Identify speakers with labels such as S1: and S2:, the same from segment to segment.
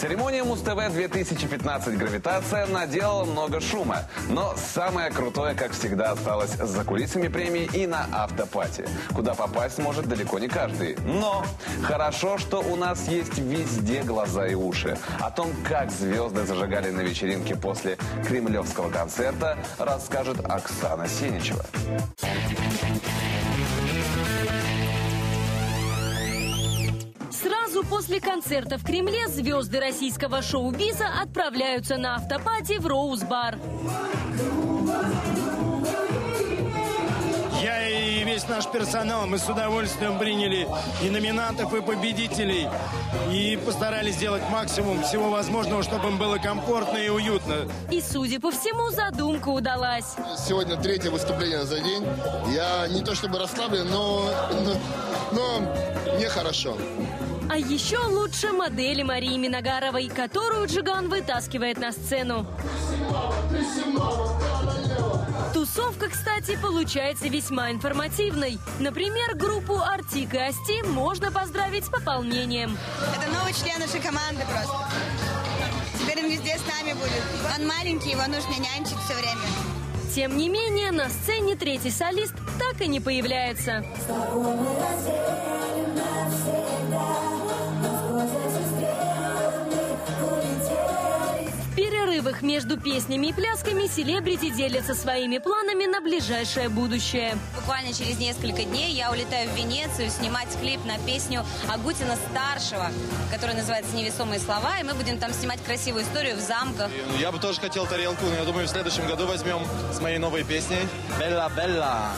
S1: Церемония Муз-ТВ 2015 «Гравитация» наделала много шума. Но самое крутое, как всегда, осталось за кулисами премии и на автопати, куда попасть может далеко не каждый. Но хорошо, что у нас есть везде глаза и уши. О том, как звезды зажигали на вечеринке после кремлевского концерта, расскажет Оксана Сеничева.
S2: После концерта в Кремле звезды российского шоу-биза отправляются на автопати в Роуз-бар.
S3: Я и весь наш персонал, мы с удовольствием приняли и номинантов, и победителей. И постарались сделать максимум всего возможного, чтобы им было комфортно и уютно.
S2: И, судя по всему, задумка удалась.
S4: Сегодня третье выступление за день. Я не то чтобы расслаблен, но, но, но мне хорошо.
S2: А еще лучше модели Марии Миногаровой, которую Джиган вытаскивает на сцену. Тусовка, кстати, получается весьма информативной. Например, группу Артик и Асти можно поздравить с пополнением.
S5: Это новый член нашей команды просто. Теперь он везде с нами будет. Он маленький, его нужно нянчить все время.
S2: Тем не менее, на сцене третий солист так и не появляется. В перерывах между песнями и плясками селебрити делятся своими планами на ближайшее будущее.
S6: Буквально через несколько дней я улетаю в Венецию снимать клип на песню Агутина старшего, которая называется «Невесомые слова», и мы будем там снимать красивую историю в замках.
S7: Я бы тоже хотел тарелку, но я думаю, в следующем году возьмем с моей новой песней «Белла Белла».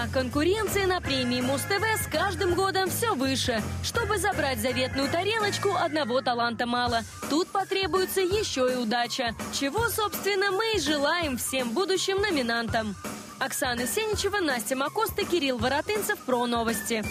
S2: Да, конкуренция на премии Муз-ТВ с каждым годом все выше. Чтобы забрать заветную тарелочку, одного таланта мало. Тут потребуется еще и удача. Чего, собственно, мы и желаем всем будущим номинантам. Оксана Сеничева, Настя Макоста, Кирилл Воротынцев. Про новости.